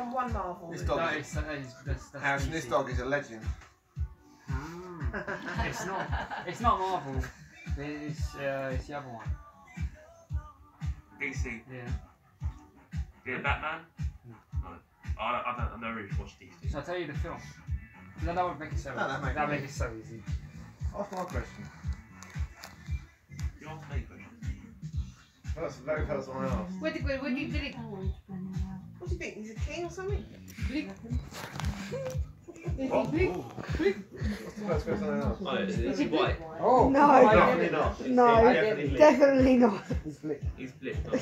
on one Marvel. This dog That is, is, that is, that's, that's Harrison, DC. this dog is a legend. Ah. It's not. It's not Marvel. It's uh, it's the other one. DC. Yeah. Yeah, Batman? No. I, don't- I don't. I've never really watched DC. Shall I tell you the film? No, that would make it so. No, that make- that make it so easy. Ask my question. You asked me a question. That's the very first one I asked. What did, what did, did it, what do you think? He's a king or something? What? What's the first question I asked? Oh, is, is he white? Oh No. I Definitely not. No, Definitely not. definitely not. He's blipped on.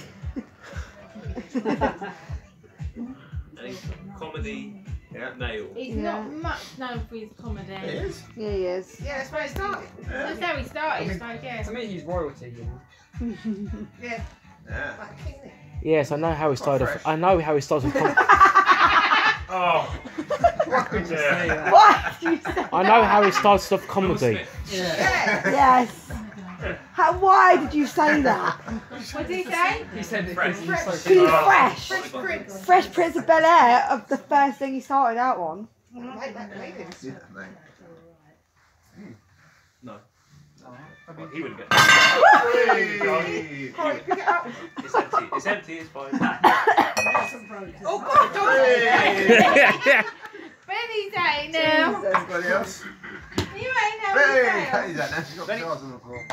and he's comedy Yeah. nail. He's Yeah. not much known for his comedy. It is. Yeah, he is. Yeah, that's where it started. That's how he started, so yeah. To me, he's royalty. You know. Yeah, Yeah. like king. Nick. Yes, I know how he started off. I know how he started off. Oh, What could you say that? What? You said I know how he started off comedy. Yeah. Yeah. yes. How, why did you say that? What did he say? He said it because he's so fresh. Fresh Prince. Fresh Prince of Bel Air of the first thing he started out on. Like that, made him. Yeah, mate. Well, he would get. Hey! Corey, pick it up. It's empty. It's empty. It's fine. Oh God, don't yeah. Benny's out now. Anybody else? You ain't now. Hey! Hey. He's that now. She's got Benny- stars on the floor.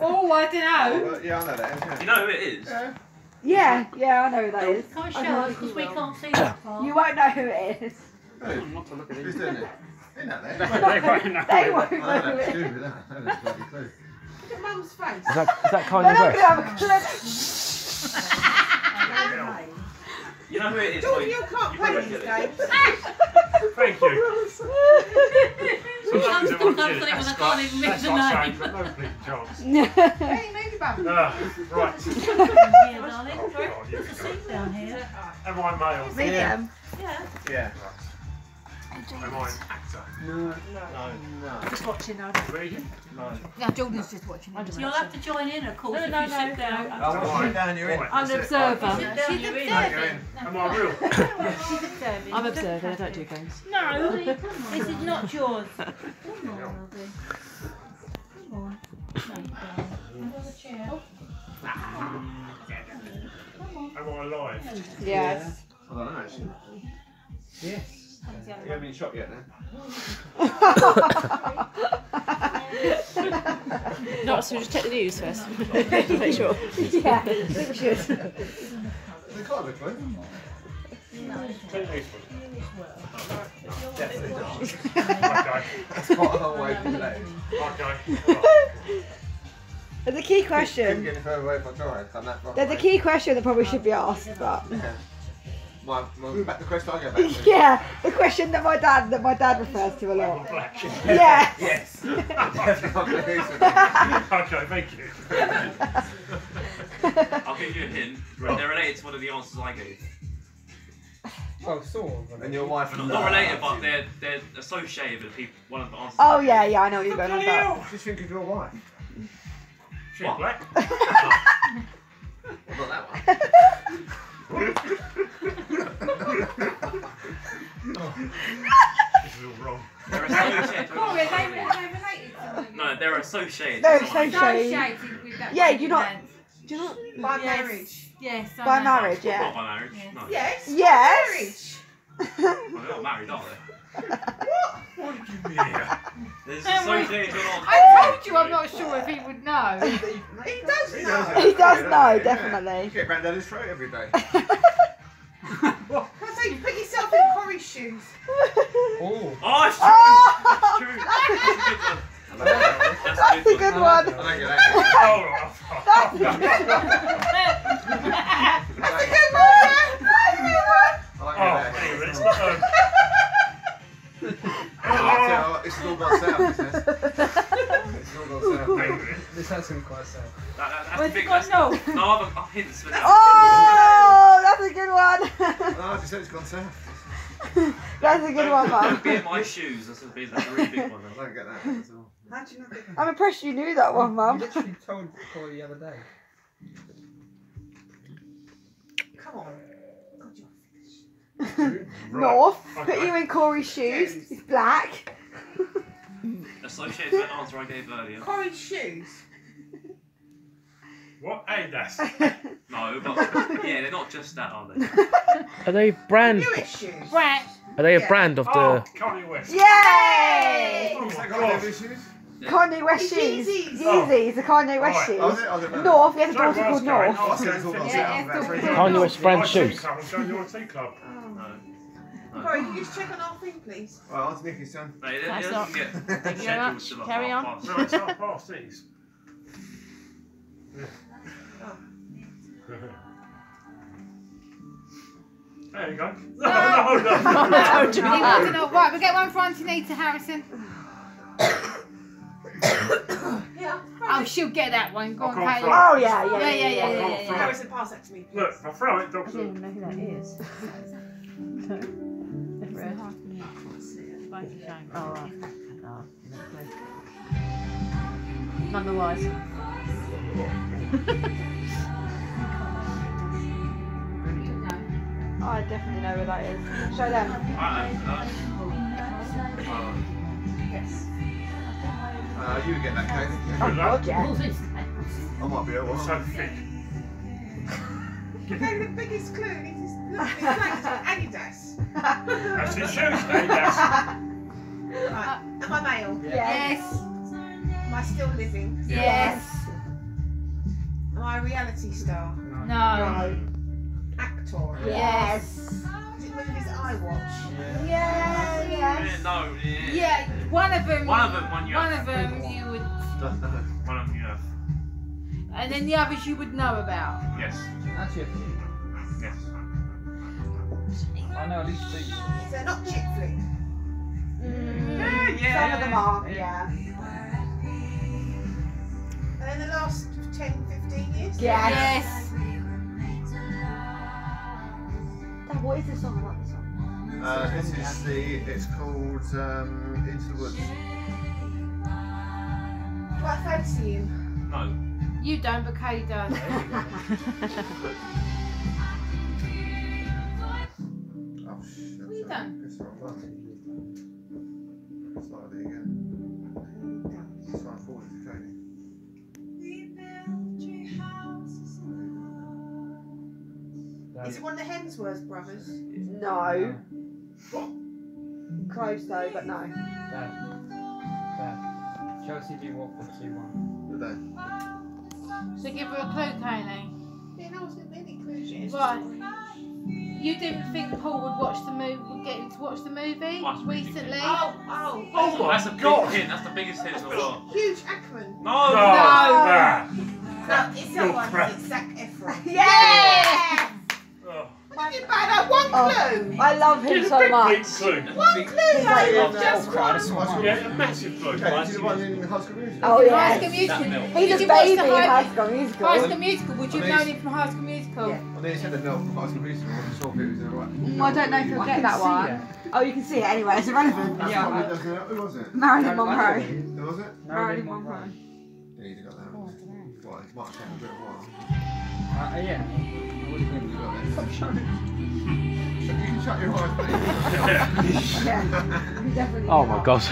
Oh, I don't know. Oh, uh, yeah, I know that. isn't You know who it is? Yeah, yeah, I know who that is. Can't show us because we can't see that far. You won't know who it is. Who? Not to look at Who's doing it? Isn't that there? they won't know. They won't know know who that's stupid, isn't it? That's bloody clue. Look at Mum's face. Is that, is that They're Kanye not West? to have a clue. You know who it is? Jordan, Wait, you can't you play these games. Thank you. I'm still confident when I can't even read the name. No bleeding chance. Hey, maybe Bum. Ah, right. Here, darling. Oh, God, There's a seat down here. Am I male? Medium. Yeah. Yeah. Am I an actor? No. No. Just watching now. Really? No. Yeah, Jordan's just watching. You'll have to join in, of course, No, no, no, sit down. no. Oh, sit down, you're in. I'm an observer. Sit down, She's you're in. No, you're in. Am I real? She's observing. I'm observing. I don't do games. No, this is not yours. Come on. Come on. Have a chair. Am I alive? Yes. I don't know, actually. Yes. You haven't been shot yet, then? Not so just check the news first. Make sure. yeah, I think we should. They can't have a clue. Clint Eastwood. Definitely not. Okay. That's quite a long way from the left. Okay. There's a key Couldn't question. get any further away if I tried. I'm that a key question that probably should be asked, but Okay. My, my, back the question I go back to. yeah, the question that my dad that my dad refers to a lot. Black. Yeah. Yes. Definitely not Clint Eastwood. Okay, thank you. I'll give you a hint. They're related to one of the answers I gave. Well, sort of. And your wife. Not, not related, but they're they're associated with people. One of the answers. Oh yeah, yeah, I know what you're going on about. Just think of your wife. She's black. Well, not that one. This is all wrong. They're associated. Corey, with are they, are they related to something? No, they're associated. They're with someone. associated. Associated with that Yeah, one you're not- event. Do you know? By Yes. marriage. Yes. I By know. marriage, Not yeah. by marriage. Yes. No. Yes. Yes. Well, they're not married, are they? What did you mean? There's No, wait. associated with all. I told you I'm not sure if he would know. He does He know. knows He does Yeah, know, yeah. definitely. You get round his throat every day. I say, put yourself in Corey's shoes. Oh. Oh, it's true. Oh, It's true. That's a that's a good good one. one. I don't get that. Oh, That's a good one. That's a good one. That's a good one. Oh, I don't oh, that. anyway, it's not. Oh, This is all gone south, this is. This is all gone south. hang on a minute. This has been quite sad. That, that, that's Where's big. gone? That's, No. no, I've, I've hints for. Oh, that's a good one. No, I just said it's gone south. That's a good one, Don't Mum. be in my shoes. That's a, big, that's a really big one. I don't get that. That's all. How do you not get that? I'm impressed you knew that one, You Mum. literally told Corey the other day. Come on. God, you're fish. North. Put you in Corey's shoes. It's black. Associated with the answer I gave earlier. Corey's shoes. What? Adidas. No, but yeah, they're not just that, are they? Are they brand? Newest shoes. Right. Are they a Yeah. brand of Oh, the? Kanye West. Yay! Oh Is my that got any god. shoes? Kanye West It's shoes. Yeezys. Yeezys, the Kanye West Alright, Oh, shoes. it? I don't know. North, he has a Don't daughter called Karen. North. Oh, I see it's all about Yeah, sound. it's That's all really about- good. Kanye West brand My shoes. tea club, I'm going your tea club. No. Corey, can you just check on our thing, please? Right, on to Nicky's turn. No, it, it That's doesn't get Thank you very scheduled much. till like Carry half on. past. No, it's not past these. There you go. No, no, no. Don't do He that. wanted to- Right, we get one for Antonita Harrison. Yeah. Oh, she'll get that one. Go I on, can't Kaylee. Oh yeah, yeah, Yeah, yeah, yeah, I yeah, can't yeah. Harrison, pass that to me. Look, if I throw it, I don't even know who that is. Never heard. Both the same. Oh, right. Oh, no. None the wiser. I definitely know where that is. Show them. I don't know. Yes. Uh, you get that, Katie. Oh god, yeah. I might be able What's to. that thick? You the biggest clue. and It is lovely flagged Adidas. That's his shoes. Adidas. Right. Am I male? Yes. Am I still living? Yes. Am I a reality star? No. No. Actor? Yes. Is it movies I watch? Yeah, Yeah, yes. no, yeah. Yeah, one of them. One of them, one you One of them you would, One of them you have. and then the others you would know about. Yes. Actually, Yes. I know at least two. So they're not chick flick. Mm. Yeah, yeah. Some of them are, yeah. And in the last 10, 15 years? Yeah. Yes. What is this song? I like this song. Uh, this is the. It's called um, Into the Woods. Do I fancy you? No. You don't, but Kaylee does. Is it one of the Hemsworth brothers? No. Close though, but no. Dad. Dad. Chelsea v Watford 2 1. Did so give her a clue, Kaylee. Yeah, no, I wasn't any clues. Right. You didn't think Paul would watch the movie, would get him to watch the movie Watch the movie. recently? Oh, oh. Oh my That's a big hint. That's the biggest hint in the world. Hugh Jackman. No. No. No. No, it's You're that one. crap. It's Zac Efron. Yeah! Oh. What do you mean by that? One Oh, clue. I love him so big, much. big clue. One clue, like though. in, Just one. Yeah, a massive clue. Okay, is it the one in High School Musical? Oh High. School Musical. He's Did a you watch baby the in High- High School Musical. High School Musical, would you have known him from High School Musical? Yeah. Well, they said the milk from High School Musical. I wasn't sure if was the. I don't know if you'll get that one. Oh, you can see it anyway. It's irrelevant. That's Yeah, what I- it doesn't know. Who was it? Marilyn Monroe. Who was it? Marilyn Monroe. Yeah, you got that. Well, it might take a bit of a while. Uh, yeah. I would have You been. got this. You can shut your eyes, please. Yeah. You definitely Oh my god.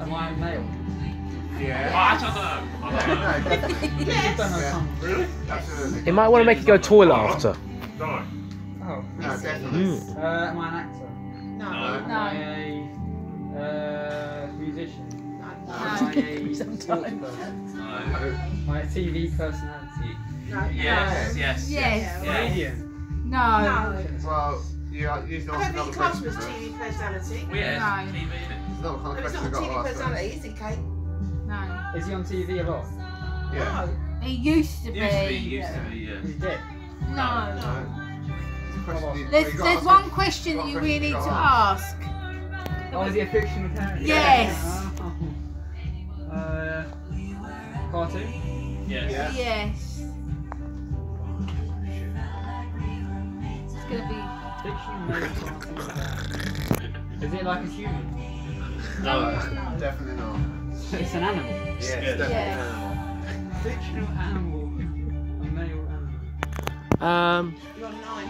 Am I male? Oh, Yeah. actually, I don't know. I don't know. No, definitely. You don't know Yeah. Really? Absolutely. It might want to make you go toilet after. No. Oh. No, definitely. Mm. Uh, am I an actor? No. No. Am I a uh, musician? No. Am I a sports person? No. Am I a TV personality? No. Yes, yes. Yes. Yeah. Comedian? No. No. Well, you uh, are using I don't think class question. was but TV personality. Well, yeah, No. it's TV. It's not the kind of question not I a got TV last personality, is it, Kate? No. Is he on TV a lot? Yeah. No. He used to be. Used to be, used to be, yeah. Is he dead? No. No. It's a question you- There's, well, you gotta there's one question that you really need to gotta ask. Oh, is he a fictional character? Yes. Cartoon? Yes. Yeah. Yes. It's gonna be. Fictional male cartoon. Is it like a human? No. Definitely not. It's an animal. Yeah, it's Yeah. definitely Yeah. an animal. Fictional animal. A male animal. Um. You're nine.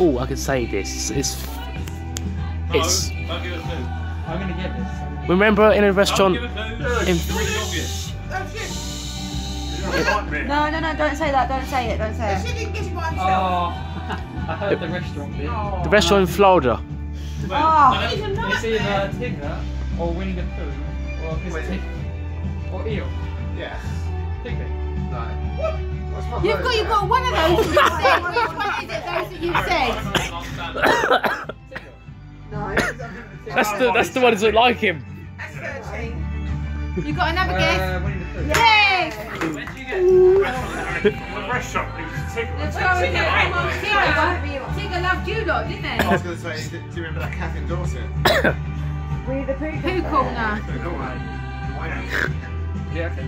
Oh, I could say this. It's. No, It's. don't give a clue. I'm gonna get this. Remember in a Don't restaurant. give a clue. In- It's obvious. Oh shit. You don't like me. No, no, no, don't say that, don't say it, don't say She it. didn't get it by himself. Oh, I heard the restaurant bit. The restaurant in Florida. Oh. He's It's either Tigger or Winnie the Pooh or it's Wait. Or Eel. Yes. Tigger. No. What's my You've got, you've got one of those that you said. Which one is it, those that you said? No. That's the that's the ones that like him. That's 13. You got another uh, guess? Uh, Winnie the Pooh. Yes! When did you get? The restaurant, it. Let's go with it. Tigger. Tigger loved you lot, didn't I was going to say, do you remember that Catherine Dorset? We the poo. Pooh corner. Yeah, okay.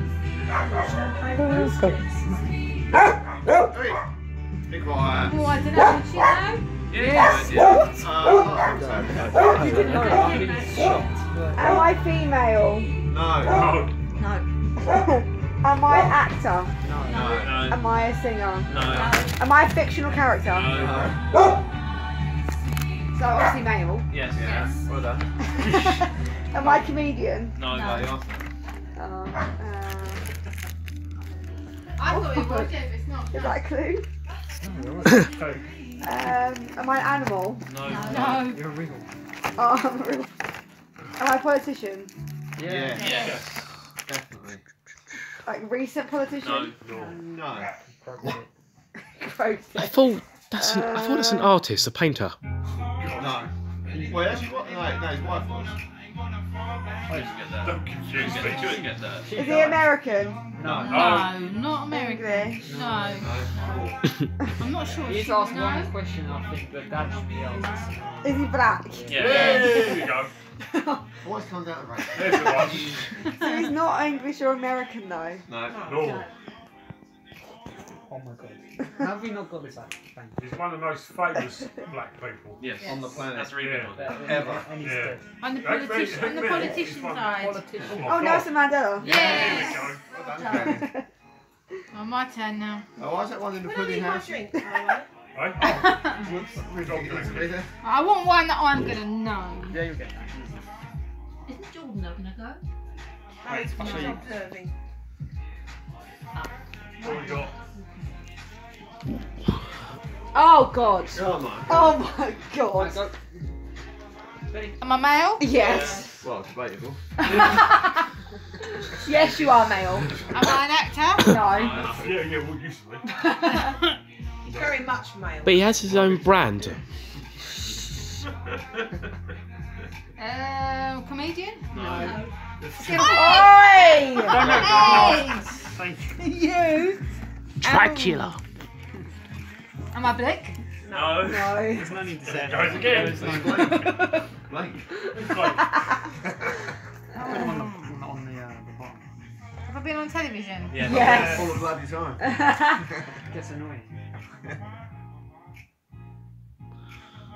Be quiet. Oh, I don't know. Did she know? Yes. Yeah. Uh, I You didn't know it. I'd be shocked. But- Am I female? No. No. Am I an actor? No. No. No. Am I a singer? No. Am I a fictional character? No. So obviously male. Yes. Yes. Well done. Am I a comedian? No. No, you Uh, uh, I thought it was, yeah, but it's not. is that a clue? Um, am I an animal? No. No. You're real. Oh, I'm a real- Am I a politician? Yeah. Yeah. Yes. Definitely. Like recent No. politician? No. I thought that's an, I thought that's an uh, artist, a painter. No. Well, actually, what? No, no, his wife was. I didn't get. Don't confuse You me. didn't get that. Is he American? No. No, not American. English? No. I'm not sure. He's She asked one question. I think that dad should be asked. Is he black? Yeah. There you go. Always comes out of race. There's the one. So he's not English or American though. No. No. Oh my god. Have we not got this out? Thank you. He's one of the most famous black people. Yes. On the planet. That's a really good one. Ever. And he's Yeah. dead. On the Don't politician, make- on the politician side. Politician. Oh, Oh, God. Nelson Mandela. Yes. There we go. Well. Oh, my turn now. Oh, why is that one in the When I pudding house? drink, alright. Right? Whoops. Ridiculous. Ridiculous. I want one that I'm gonna know. Yeah, you get that. Isn't Jordan having a go? Oh, he's I'll show you. observing. What we got? Oh god. Oh my. Oh my god. go. Am I male? Yes. Well, debatable. Yes, you are male. Am I an actor? No. Yeah, yeah, well, used to be. He's very much male. But he has his own brand. Um, comedian? No. Oi! Thank you. You. Dracula. Am I black? No. No. There's no need to say There that. goes again. There's no- Blake. Like, Put him on the, on the, uh, the bottom. Have I been on television? Yeah. Yes. All the bloody time. Gets annoying.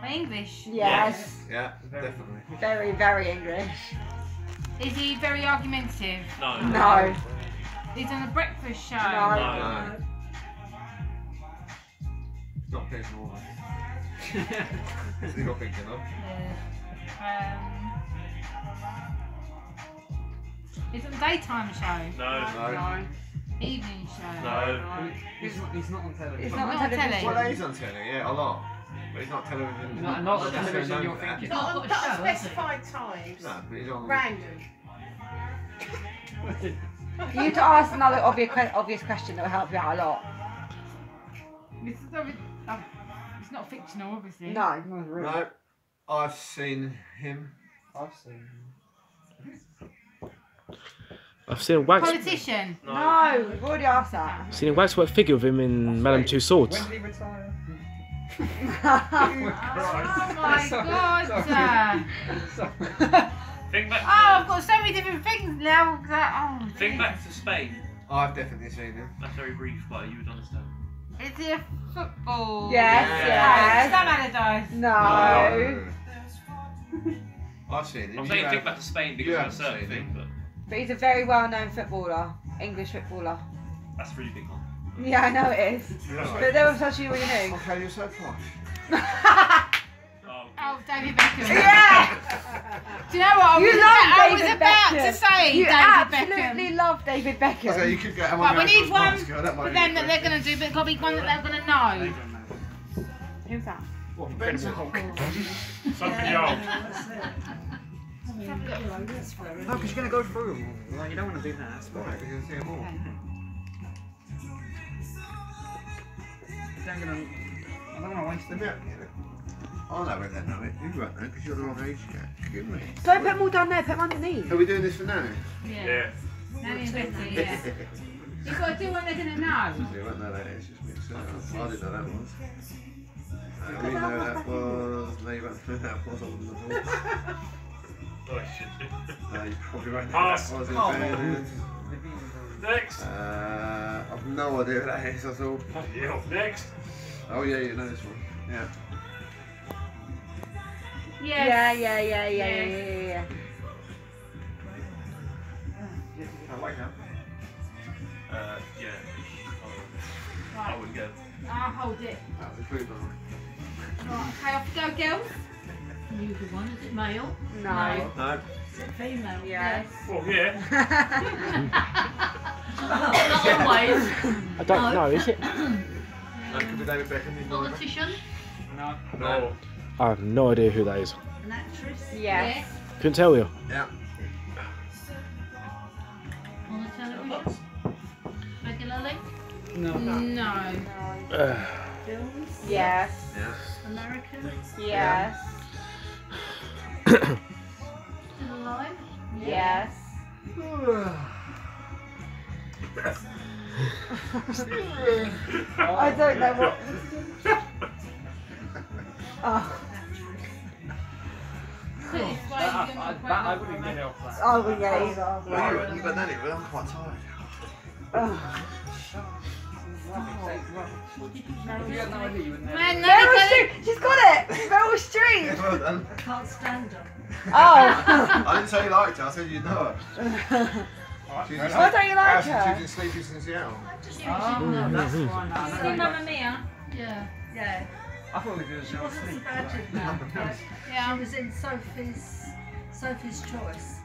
Am I English? yes. Yeah, definitely. Very, very English. Is he very argumentative? No. No. He's on a breakfast show. No. No. No. It's not Piers Morgan. Is he not thinking of? Yeah. Um, is it a daytime show? No. No. Evening show? No. He's not, he's not on television. It's Not not on on television. telly. Well, he's on telly, yeah, a lot. But he's not television. Not- not the television known you're thinking. Not Not on got a not show, specified times. No, but he's on. Random. For you to ask another obvious, que- obvious question that will help you out a lot. This is obvi- oh, it's not fictional, obviously. No. No, really. No, I've seen him. I've seen. I've seen a wax Politician. No. No, we've already asked that. seen a waxwork figure of him in Madame Tussauds. When did he retire? Oh my god. Sorry. uh, Sorry. Think back. Oh, I've got so many different things now. That, oh, Think back to Spain. I've definitely seen him. That's very brief, but you would understand. Is it a football? Yes, Yeah. Sam Allardyce. No. I've seen him. I'm saying think back to Spain because of a certain thing, but But he's a very well known footballer. English footballer. that's a really big one. Yeah, I know it is. Yeah. But they were touching you when you knew. Okay, you're so posh. Oh, David Beckham. Yeah! Do you know what? I You was, love about, I was about to say You David absolutely love David Beckham. Okay, you could get But we need one for them that they're going to do, but it's got to be one that they're going to know. Who's that? What, Incredible Hulk? Somebody else. No, because you're going to go through them all. Like, you don't want to do that. That's Right, fine. because you'll see them all. I'm gonna, I don't want to waste them. me have- I know it, I know it. You won't know because you're the wrong age yet. Excuse me. Don't put them all down there, put them underneath. Are we doing this for now? Yeah. Yeah. Nanny and Betty, yeah. You've got to do what they're going to know. You won't know that it's just mixed up. I didn't know that was. I didn't know that was. No, you won't know that was on the board. Oh, shit. No, you probably won't know ah, that was in fairness. Next. Uh, I've no idea what that is, that's all. Yeah, next. Oh, yeah, you know this one. Yeah. Yes. Yeah, yeah, yeah, yeah, yeah, yeah, yeah. I like that. uh, yeah. I Right, wouldn't go. I'll hold it. That was a food one. Right, okay, off you go, girls. Usual one, is it male? No. No. Is it female? Yes. Oh, yeah. Not always. I don't know, is it? That could be David Beckham. Politician, No. No. I have no idea who that is. an actress, Yes. Couldn't tell you. Yeah. on the television, regularly, No. No. Uh, films, Yes. Yeah. American, Yes. still alive. Yes. I don't know what. Oh, it this I, you I, wouldn't get off that. Wouldn't get either. Well, you, you got that in, but I'm quite tired. Oh. You you had no you wouldn't. Man, Meryl it. Streep! She's got it! Meryl Streep! well done. I can't stand her. Oh! I didn't say you liked her, I said you'd know her. Alright, She's fair. Why don't you like her? She her? was in Sleepless in Seattle. Oh, No, that's that's fine. No, I See know. Mamma Mia? Yeah, yeah. I thought we did She a wasn't sleep. as bad that. Yeah. She was in Sophie's Sophie's Choice.